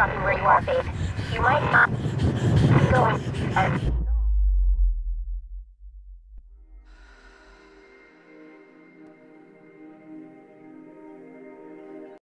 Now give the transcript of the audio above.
dropping where you are, babe. You might